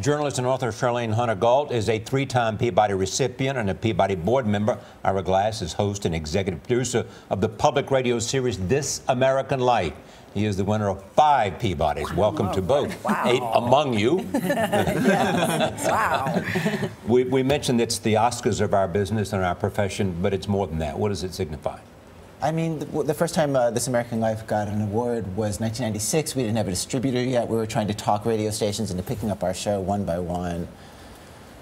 Journalist and author Charlayne Hunter Gault is a three time Peabody recipient and a Peabody board member. Ira Glass is host and executive producer of the public radio series This American Life. He is the winner of five Peabodys. Welcome to both. Wow. Eight among you. Wow. we, we mentioned it's the Oscars of our business and our profession, but it's more than that. What does it signify? I mean, the, the first time uh, This American Life got an award was 1996. We didn't have a distributor yet. We were trying to talk radio stations into picking up our show one by one.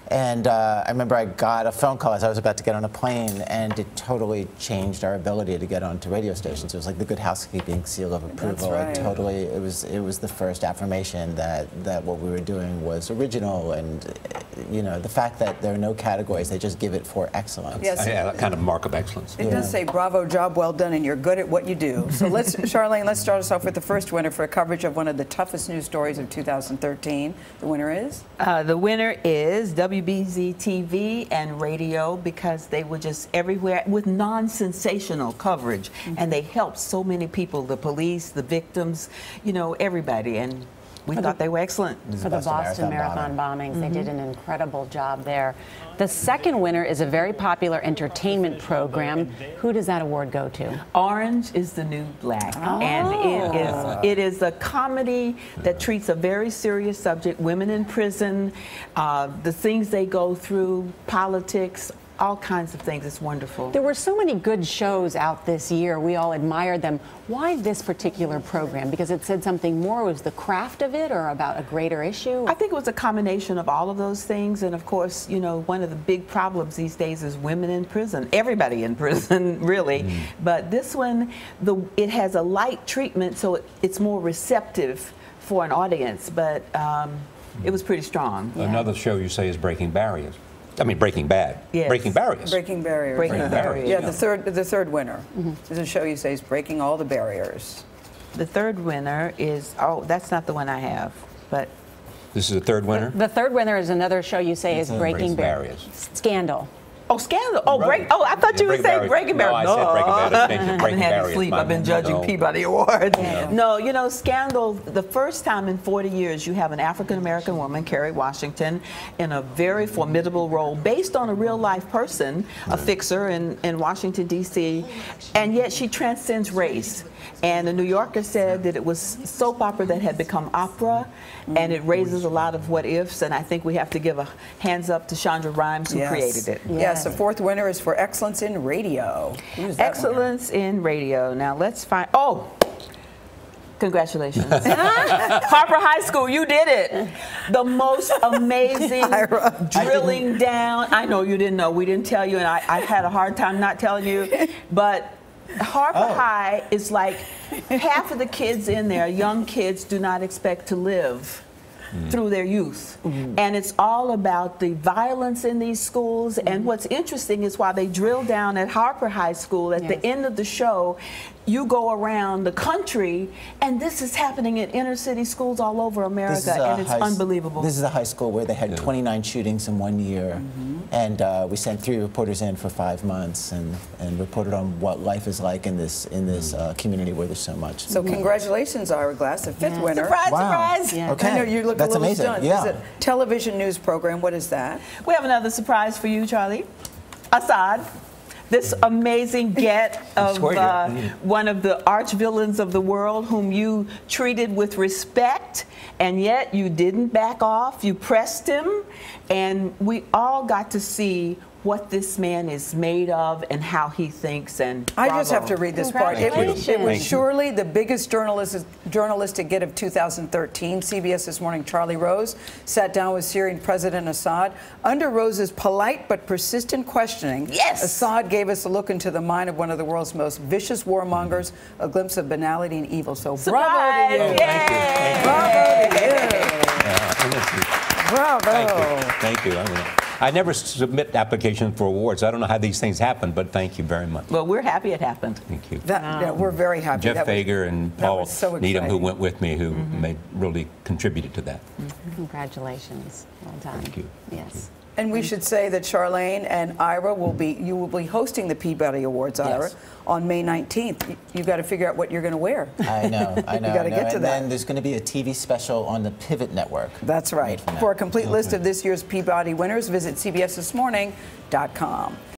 And uh, I remember I got a phone call as I was about to get on a plane, and it totally changed our ability to get onto radio stations. It was like the Good Housekeeping seal of approval. right. It totally, it was, it was the first affirmation that, that what we were doing was original, and you know, the fact that there are no categories, they just give it for excellence. Yes. Yeah, that kind of mark of excellence. It does say bravo, job well done, and you're good at what you do. So let's, Charlayne, let's start us off with the first winner for coverage of one of the toughest news stories of 2013. The winner is? Uh, the winner is WBZ TV and radio because they were just everywhere with non-sensational coverage, and they helped so many people, the police, the victims, you know, everybody, and we thought they were excellent. This for the Boston Boston Marathon Marathon bombings. They did an incredible job there. The second winner is a very popular entertainment program. Who does that award go to? Orange is the new black, and it is it is a comedy that treats a very serious subject: women in prison, uh, the things they go through, politics, all kinds of things. It's wonderful. There were so many good shows out this year. We all admired them. Why this particular program? Because it said something more. Was the craft of it or about a greater issue? I think it was a combination of all of those things, and of course, you know, one of the big problems these days is women in prison. Everybody in prison, really. But this one, the it has a light treatment, so it, it's more receptive for an audience. But um, it was pretty strong. Another show you say is Breaking Barriers. I mean, Breaking Bad. Yes. Breaking Barriers. Breaking Barriers. Breaking Breaking Barriers. Yeah, the third, the third winner. Mm-hmm. There's a show you say is breaking all the barriers. The third winner is oh, that's not the one I have, but This is the third winner? The third winner is another show you say is Breaking Breaking Bar- Barriers. Scandal. Oh, Scandal. Oh, break. Oh, I thought you were Breaking saying Barriers. Breaking No, Barriers. I said Breaking oh. Bad. I changed it to I haven't had to Barriers. sleep. I've been judging no. Peabody Awards. No, you know, Scandal, the first time in 40 years you have an African American woman, Kerry Washington, in a very formidable role based on a real life person, a fixer in, in Washington, D.C., and yet she transcends race. And the New Yorker said that it was soap opera that had become opera, and it raises a lot of what ifs, and I think we have to give a hands up to Shonda Rhimes who Yes. created it. Yes, the fourth winner is for excellence in radio. Who's that winner? Excellence in radio. Now let's find. Oh, congratulations, Harper High School. You did it. The most amazing drilling down. I know you didn't know. We didn't tell you, and I, I had a hard time not telling you, but. Harper oh. High is like half of the kids in there, young kids, do not expect to live Mm. through their youth. Mm-hmm. And it's all about the violence in these schools. And mm-hmm. what's interesting is while they drill down at Harper High School, at Yes. the end of the show, you go around the country, and this is happening in inner city schools all over America, and it's unbelievable. This is a high school where they had 29 shootings in one year, Mm-hmm. And uh, we sent three reporters in for five months and, and reported on what life is like in this in this uh, community where there's so much. So congratulations, Ira Glass, the fifth winner. surprise, wow. surprise! Yeah. Okay. I know you look That's a little amazing. stunned. Yeah. It's a television news program. What is that? We have another surprise for you, Charlie. Assad. This amazing get of uh, one of the arch villains of the world, whom you treated with respect, and yet you didn't back off. You pressed him, and we all got to see what this man is made of and how he thinks. And I just have to read this part. It was, it was surely the biggest journalist, journalistic get of 2013. CBS This Morning, Charlie Rose sat down with Syrian President Assad. Under Rose's polite but persistent questioning, Yes. Assad gave us a look into the mind of one of the world's most vicious warmongers, a glimpse of banality and evil. So bravo to you. Surprise! Yay! Bravo to you. Yeah, and this is- Bravo. Thank you. Thank you. I, never submit applications for awards. I don't know how these things happen, but thank you very much. Well, we're happy it happened. Thank you. That, yeah, we're very happy. Jeff That was- Fager and Paul so Needham, who went with me, who mm-hmm. made really contributed to that. Mm-hmm. Congratulations. Well done. Thank you. Yes. And we mm. should say that Charlayne and Ira will be, you will be hosting the Peabody Awards, Ira, Yes. on May 19th. You- You've got to figure out what you're going to wear. I know, I know. gotta I know. get to and that. then there's going to be a TV special on the Pivot Network. That's right. For a complete list of this year's Peabody winners, visit cbsthismorning.com.